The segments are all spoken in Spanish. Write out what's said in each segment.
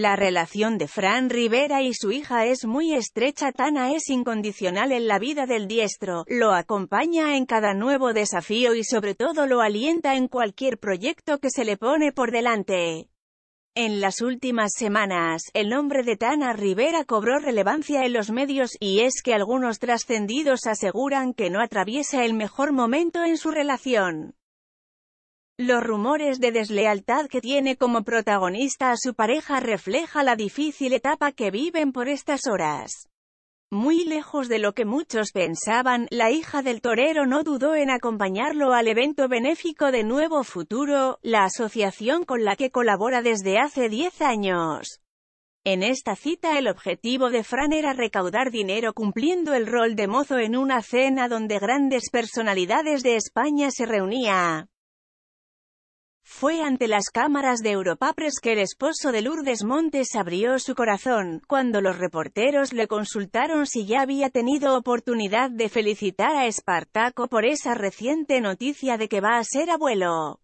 La relación de Fran Rivera y su hija es muy estrecha. Tana es incondicional en la vida del diestro, lo acompaña en cada nuevo desafío y sobre todo lo alienta en cualquier proyecto que se le pone por delante. En las últimas semanas, el nombre de Tana Rivera cobró relevancia en los medios, y es que algunos trascendidos aseguran que no atraviesa el mejor momento en su relación. Los rumores de deslealtad que tiene como protagonista a su pareja refleja la difícil etapa que viven por estas horas. Muy lejos de lo que muchos pensaban, la hija del torero no dudó en acompañarlo al evento benéfico de Nuevo Futuro, la asociación con la que colabora desde hace 10 años. En esta cita el objetivo de Fran era recaudar dinero cumpliendo el rol de mozo en una cena donde grandes personalidades de España se reunían. Fue ante las cámaras de Europapres que el esposo de Lourdes Montes abrió su corazón, cuando los reporteros le consultaron si ya había tenido oportunidad de felicitar a Espartaco por esa reciente noticia de que va a ser abuelo.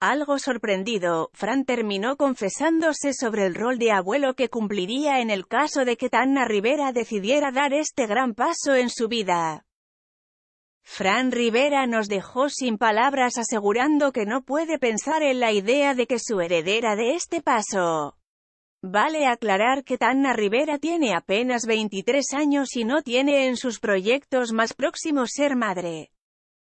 Algo sorprendido, Fran terminó confesándose sobre el rol de abuelo que cumpliría en el caso de que Tanna Rivera decidiera dar este gran paso en su vida. Fran Rivera nos dejó sin palabras asegurando que no puede pensar en la idea de que su heredera de este paso. Vale aclarar que Tanna Rivera tiene apenas 23 años y no tiene en sus proyectos más próximos ser madre.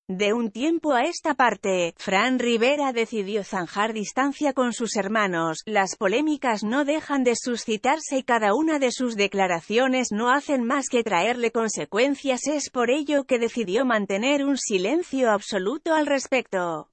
De un tiempo a esta parte, Fran Rivera decidió zanjar distancia con sus hermanos, las polémicas no dejan de suscitarse y cada una de sus declaraciones no hacen más que traerle consecuencias es por ello que decidió mantener un silencio absoluto al respecto.